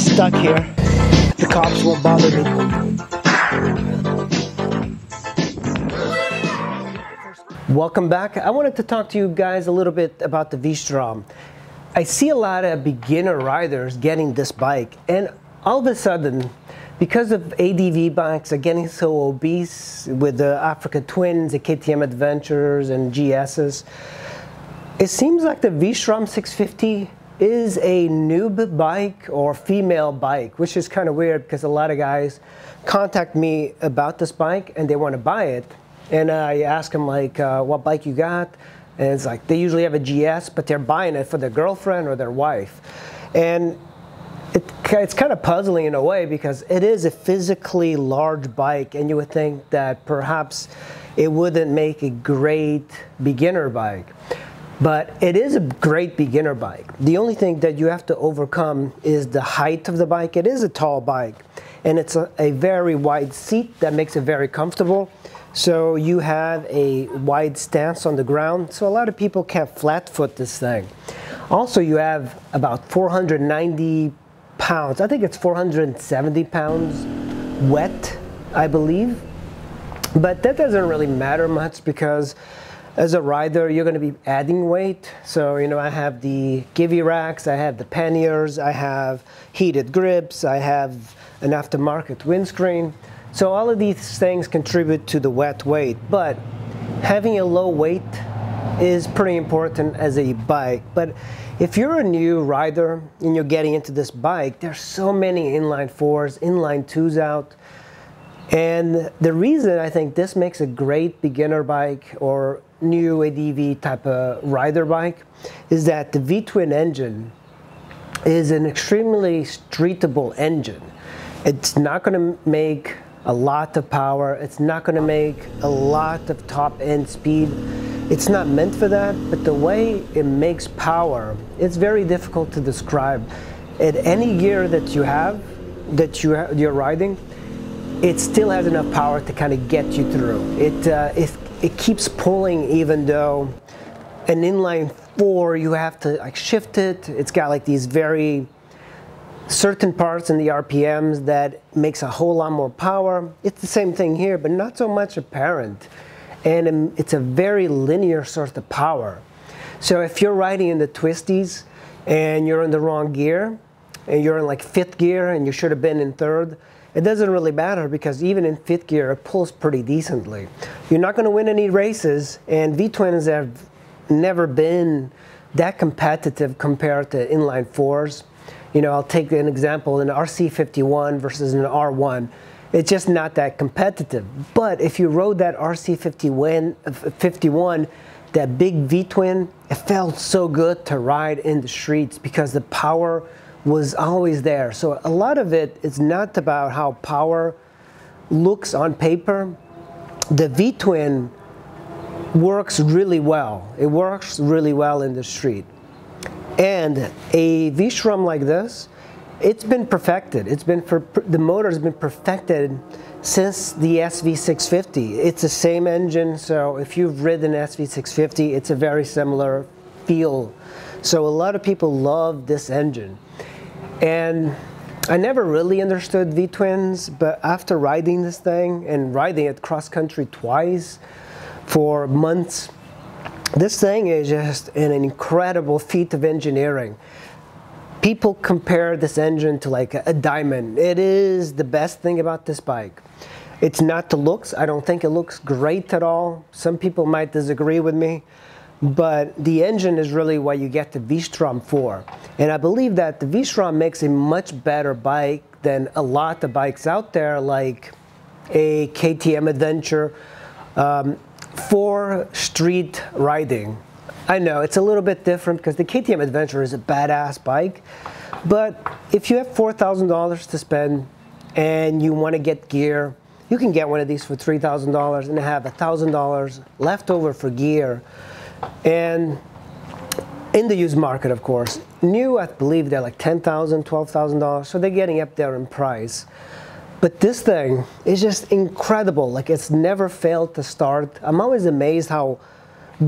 stuck here. The cops won't bother me. Welcome back. I wanted to talk to you guys a little bit about the V-Strom. I see a lot of beginner riders getting this bike and all of a sudden because of ADV bikes are getting so obese with the Africa Twins, the KTM Adventures and GSs, it seems like the V-Strom 650 is a noob bike or female bike, which is kind of weird because a lot of guys contact me about this bike and they want to buy it and I ask them like, uh, what bike you got? And it's like, they usually have a GS, but they're buying it for their girlfriend or their wife. And it, it's kind of puzzling in a way because it is a physically large bike and you would think that perhaps it wouldn't make a great beginner bike. But it is a great beginner bike. The only thing that you have to overcome is the height of the bike. It is a tall bike and it's a, a very wide seat that makes it very comfortable. So you have a wide stance on the ground, so a lot of people can't flat foot this thing. Also, you have about 490 pounds, I think it's 470 pounds wet, I believe. But that doesn't really matter much because as a rider, you're going to be adding weight. So, you know, I have the Givi racks, I have the panniers, I have heated grips, I have an aftermarket windscreen. So all of these things contribute to the wet weight, but having a low weight is pretty important as a bike. But if you're a new rider and you're getting into this bike, there's so many inline fours, inline twos out. And the reason I think this makes a great beginner bike or new ADV type of rider bike is that the V-twin engine is an extremely streetable engine. It's not going to make a lot of power. It's not going to make a lot of top end speed. It's not meant for that, but the way it makes power, it's very difficult to describe. At any gear that you have, that you you're riding, it still has enough power to kind of get you through. It, uh, it, it keeps pulling even though an inline four, you have to like shift it. It's got like these very certain parts in the RPMs that makes a whole lot more power. It's the same thing here, but not so much apparent. And um, it's a very linear sort of power. So if you're riding in the twisties and you're in the wrong gear, and you're in like fifth gear and you should have been in third, it doesn't really matter because even in fifth gear, it pulls pretty decently. You're not going to win any races, and V-twins have never been that competitive compared to inline fours. You know, I'll take an example, an RC51 versus an R1. It's just not that competitive. But if you rode that RC51, that big V-twin, it felt so good to ride in the streets because the power was always there. So a lot of it is not about how power looks on paper. The V-twin works really well. It works really well in the street. And a V-Strom like this, it's been perfected. It's been for, the motor has been perfected since the SV650. It's the same engine, so if you've ridden SV650, it's a very similar feel. So a lot of people love this engine. And I never really understood V-twins, but after riding this thing and riding it cross country twice for months, this thing is just an incredible feat of engineering. People compare this engine to like a diamond. It is the best thing about this bike. It's not the looks. I don't think it looks great at all. Some people might disagree with me, but the engine is really what you get the V-Strom for. And I believe that the V-Strom makes a much better bike than a lot of bikes out there like a KTM Adventure. Um, for street riding. I know it's a little bit different because the KTM Adventure is a badass bike, but if you have $4,000 to spend and you want to get gear, you can get one of these for $3,000 and have $1,000 left over for gear. And in the used market, of course, new, I believe they're like $10,000, $12,000, so they're getting up there in price. But this thing is just incredible. Like it's never failed to start. I'm always amazed how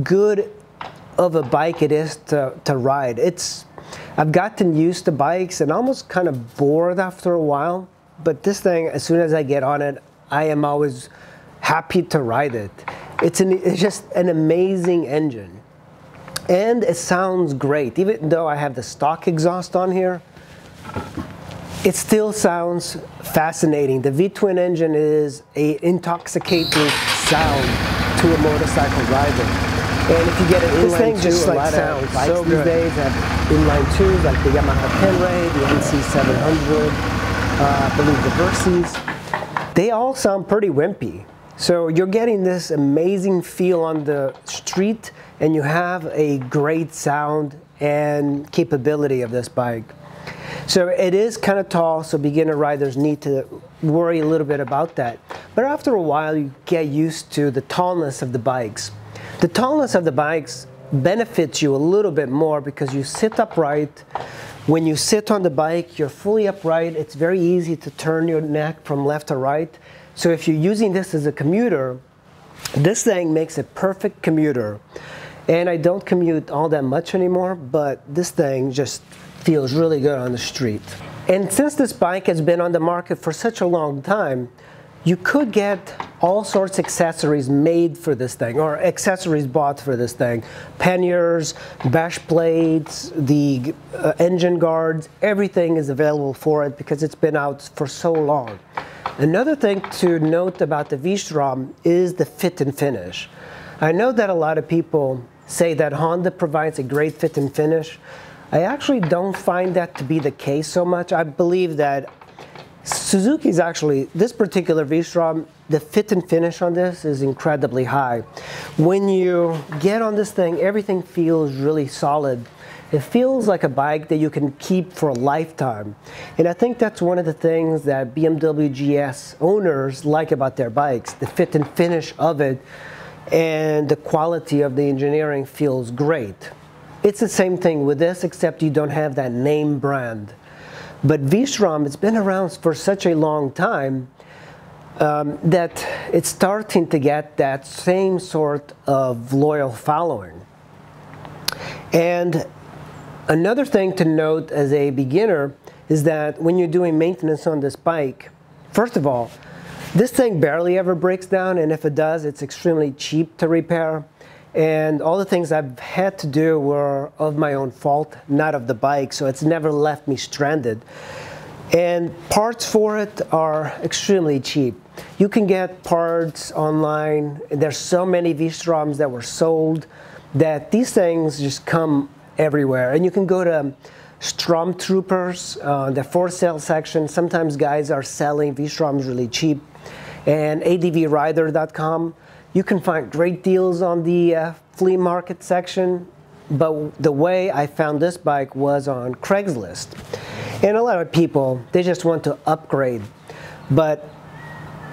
good of a bike it is to, to ride. It's I've gotten used to bikes and almost kind of bored after a while. But this thing, as soon as I get on it, I am always happy to ride it. It's, an, it's just an amazing engine. And it sounds great. Even though I have the stock exhaust on here, it still sounds fascinating. The V-twin engine is a intoxicating sound to a motorcycle rider. And if you get an inline thing two, just like sounds so these good. days have inline twos like the Yamaha Tenere, the NC700, uh, I believe the Versys. They all sound pretty wimpy. So you're getting this amazing feel on the street and you have a great sound and capability of this bike. So it is kind of tall, so beginner riders need to worry a little bit about that. But after a while, you get used to the tallness of the bikes. The tallness of the bikes benefits you a little bit more because you sit upright. When you sit on the bike, you're fully upright. It's very easy to turn your neck from left to right. So if you're using this as a commuter, this thing makes a perfect commuter. And I don't commute all that much anymore, but this thing just feels really good on the street. And since this bike has been on the market for such a long time, you could get all sorts of accessories made for this thing or accessories bought for this thing. Panniers, bash plates, the uh, engine guards, everything is available for it because it's been out for so long. Another thing to note about the V-Strom is the fit and finish. I know that a lot of people say that Honda provides a great fit and finish. I actually don't find that to be the case so much. I believe that Suzuki's actually, this particular V-Strom, the fit and finish on this is incredibly high. When you get on this thing, everything feels really solid. It feels like a bike that you can keep for a lifetime. And I think that's one of the things that BMW GS owners like about their bikes, the fit and finish of it and the quality of the engineering feels great. It's the same thing with this, except you don't have that name brand. But V-Strom, it's been around for such a long time um, that it's starting to get that same sort of loyal following. And another thing to note as a beginner is that when you're doing maintenance on this bike, first of all, this thing barely ever breaks down, and if it does, it's extremely cheap to repair. And all the things I've had to do were of my own fault, not of the bike, so it's never left me stranded. And parts for it are extremely cheap. You can get parts online. There's so many V-Stroms that were sold that these things just come everywhere. And you can go to StromTroopers, uh, the for sale section. Sometimes guys are selling V-Stroms really cheap and advrider.com. You can find great deals on the uh, flea market section, but the way I found this bike was on Craigslist. And a lot of people, they just want to upgrade. But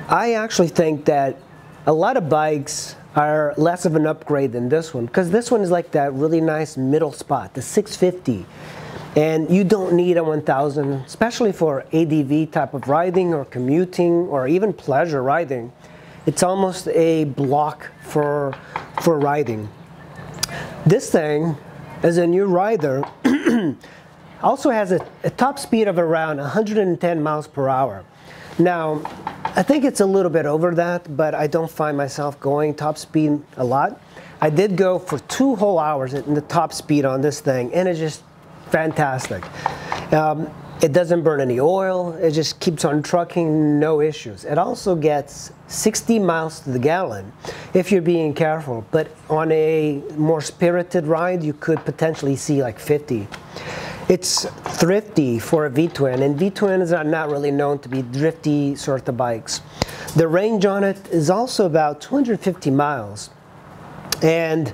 I actually think that a lot of bikes are less of an upgrade than this one because this one is like that really nice middle spot, the 650. And you don't need a 1000, especially for ADV type of riding or commuting or even pleasure riding. It's almost a block for, for riding. This thing, as a new rider, also has a, a top speed of around 110 miles per hour. Now, I think it's a little bit over that, but I don't find myself going top speed a lot. I did go for two whole hours in the top speed on this thing, and it's just fantastic. Um, it doesn't burn any oil. It just keeps on trucking, no issues. It also gets 60 miles to the gallon if you're being careful. But on a more spirited ride, you could potentially see like 50. It's thrifty for a V-twin, and V-twins are not really known to be drifty sort of bikes. The range on it is also about 250 miles. And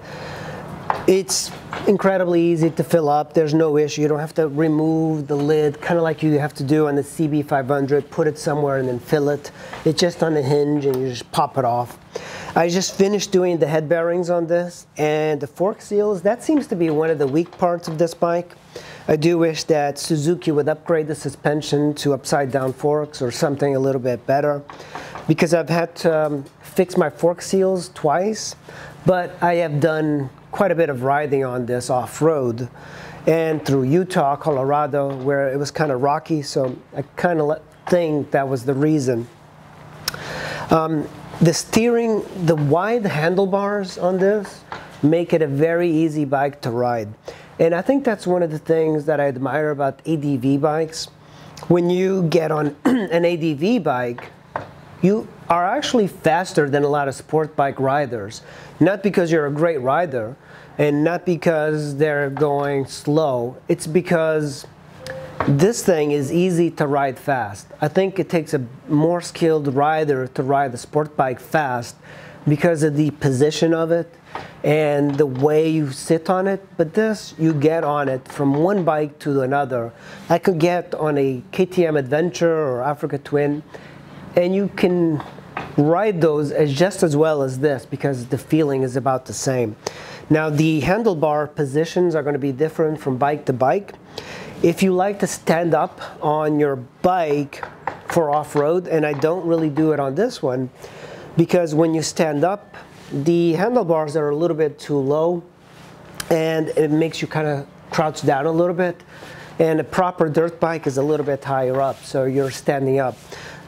it's incredibly easy to fill up. There's no issue. You don't have to remove the lid, kind of like you have to do on the CB500, put it somewhere and then fill it. It's just on the hinge and you just pop it off. I just finished doing the head bearings on this and the fork seals. That seems to be one of the weak parts of this bike. I do wish that Suzuki would upgrade the suspension to upside down forks or something a little bit better because I've had to um, fix my fork seals twice, but I have done quite a bit of riding on this off-road. and through Utah, Colorado, where it was kind of rocky. So I kind of think that was the reason. Um, the steering, the wide handlebars on this make it a very easy bike to ride. And I think that's one of the things that I admire about ADV bikes. When you get on an ADV bike, you are actually faster than a lot of sport bike riders. Not because you're a great rider and not because they're going slow. It's because this thing is easy to ride fast. I think it takes a more skilled rider to ride the sport bike fast because of the position of it and the way you sit on it. But this, you get on it from one bike to another. I could get on a KTM Adventure or Africa Twin, and you can ride those as just as well as this because the feeling is about the same. Now the handlebar positions are going to be different from bike to bike. If you like to stand up on your bike for off-road, and I don't really do it on this one, because when you stand up, the handlebars are a little bit too low and it makes you kind of crouch down a little bit. And a proper dirt bike is a little bit higher up, so you're standing up.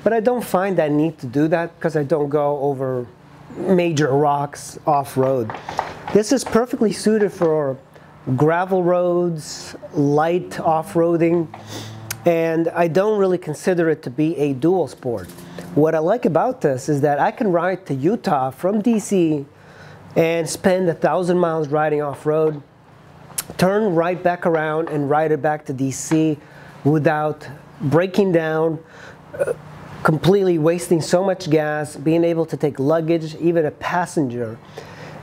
But I don't find that need to do that because I don't go over major rocks off-road. This is perfectly suited for gravel roads, light off-roading, and I don't really consider it to be a dual sport. What I like about this is that I can ride to Utah from DC and spend a thousand miles riding off-road, turn right back around and ride it back to DC without breaking down, completely wasting so much gas, being able to take luggage, even a passenger.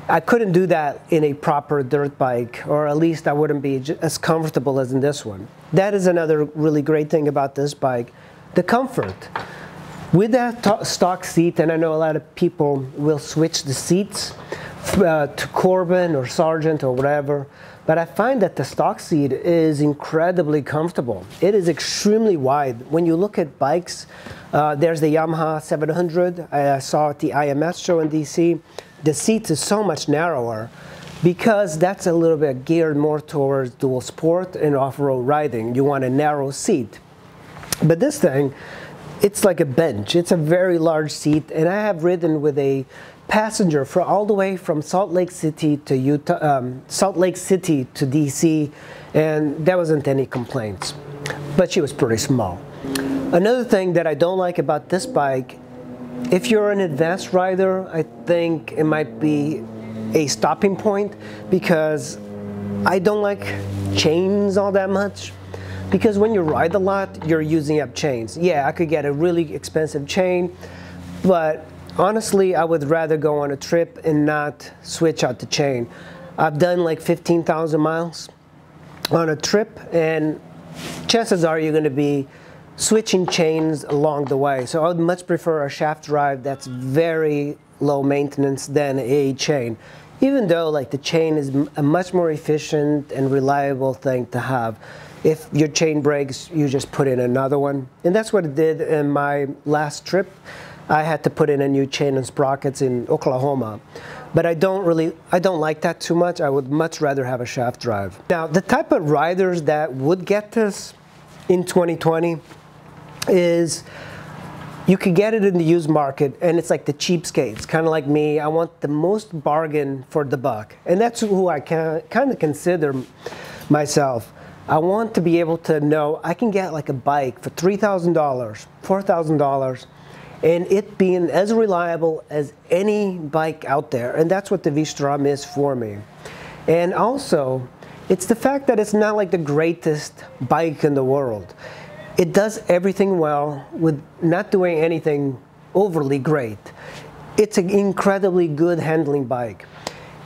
I couldn't do that in a proper dirt bike, or at least I wouldn't be as comfortable as in this one. That is another really great thing about this bike, the comfort. With that stock seat, and I know a lot of people will switch the seats uh, to Corbin or Sargent or whatever, but I find that the stock seat is incredibly comfortable. It is extremely wide. When you look at bikes, uh, there's the Yamaha 700. I saw at the IMS show in DC. The seat is so much narrower because that's a little bit geared more towards dual sport and off-road riding. You want a narrow seat. But this thing, it's like a bench. It's a very large seat, and I have ridden with a passenger for all the way from Salt Lake City to Utah, um, Salt Lake City to DC, and there wasn't any complaints. But she was pretty small. Another thing that I don't like about this bike, if you're an advanced rider, I think it might be a stopping point because I don't like chains all that much. Because when you ride a lot, you're using up chains. Yeah, I could get a really expensive chain, but honestly, I would rather go on a trip and not switch out the chain. I've done like 15,000 miles on a trip, and chances are you're going to be switching chains along the way. So I would much prefer a shaft drive that's very low maintenance than a chain. Even though like the chain is a much more efficient and reliable thing to have. If your chain breaks, you just put in another one. And that's what it did in my last trip. I had to put in a new chain and sprockets in Oklahoma. But I don't really, I don't like that too much. I would much rather have a shaft drive. Now, the type of riders that would get this in 2020 is you could get it in the used market and it's like the cheapskates, kind of like me. I want the most bargain for the buck. And that's who I kind of consider myself. I want to be able to know I can get like a bike for $3,000, $4,000, and it being as reliable as any bike out there. And that's what the V-Strom is for me. And also, it's the fact that it's not like the greatest bike in the world. It does everything well with not doing anything overly great. It's an incredibly good handling bike.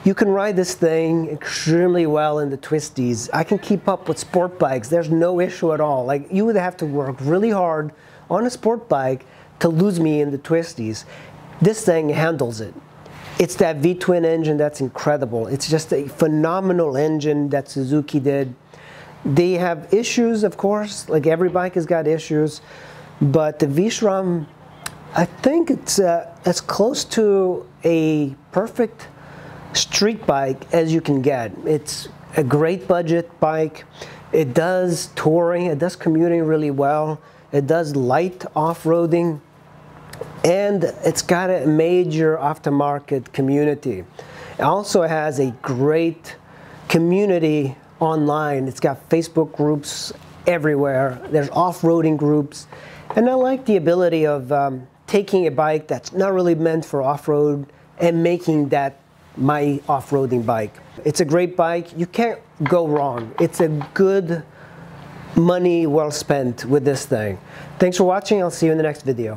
You can ride this thing extremely well in the twisties. I can keep up with sport bikes. There's no issue at all. Like you would have to work really hard on a sport bike to lose me in the twisties. This thing handles it. It's that V-twin engine that's incredible. It's just a phenomenal engine that Suzuki did. They have issues, of course, like every bike has got issues, but the V-Strom, I think it's uh, as close to a perfect street bike as you can get. It's a great budget bike. It does touring, it does commuting really well. It does light off-roading and it's got a major aftermarket community. It also has a great community online. It's got Facebook groups everywhere. There's off-roading groups. And I like the ability of um, taking a bike that's not really meant for off-road and making that my off-roading bike. It's a great bike. You can't go wrong. It's a good money well spent with this thing. Thanks for watching. I'll see you in the next video.